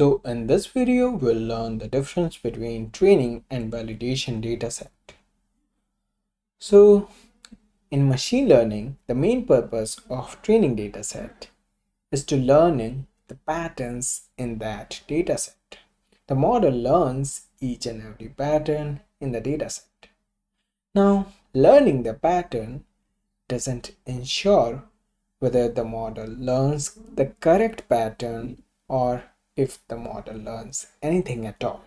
So in this video, we'll learn the difference between training and validation dataset. So in machine learning, the main purpose of training dataset is to learning the patterns in that dataset. The model learns each and every pattern in the dataset. Now, learning the pattern doesn't ensure whether the model learns the correct pattern or if the model learns anything at all.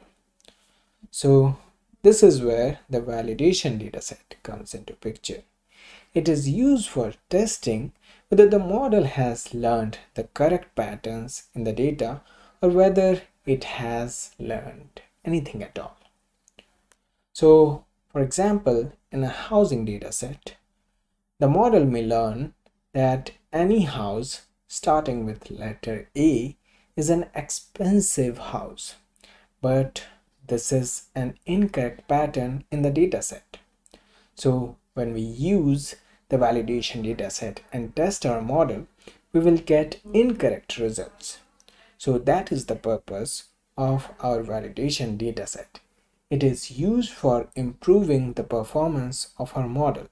So this is where the validation dataset comes into picture. It is used for testing whether the model has learned the correct patterns in the data or whether it has learned anything at all. So for example, in a housing dataset, the model may learn that any house starting with letter A is an expensive house, but this is an incorrect pattern in the dataset. So when we use the validation dataset and test our model, we will get incorrect results. So that is the purpose of our validation dataset. It is used for improving the performance of our model.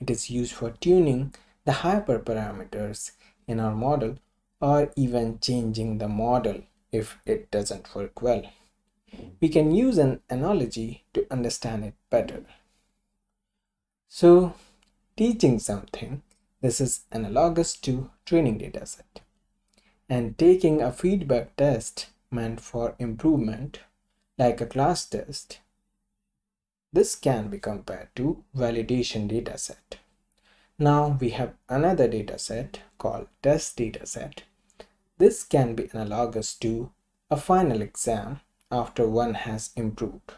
It is used for tuning the hyperparameters in our model or even changing the model if it doesn't work well. We can use an analogy to understand it better. So, teaching something, this is analogous to training dataset. And taking a feedback test meant for improvement, like a class test, this can be compared to validation dataset. Now we have another dataset called test dataset. This can be analogous to a final exam after one has improved.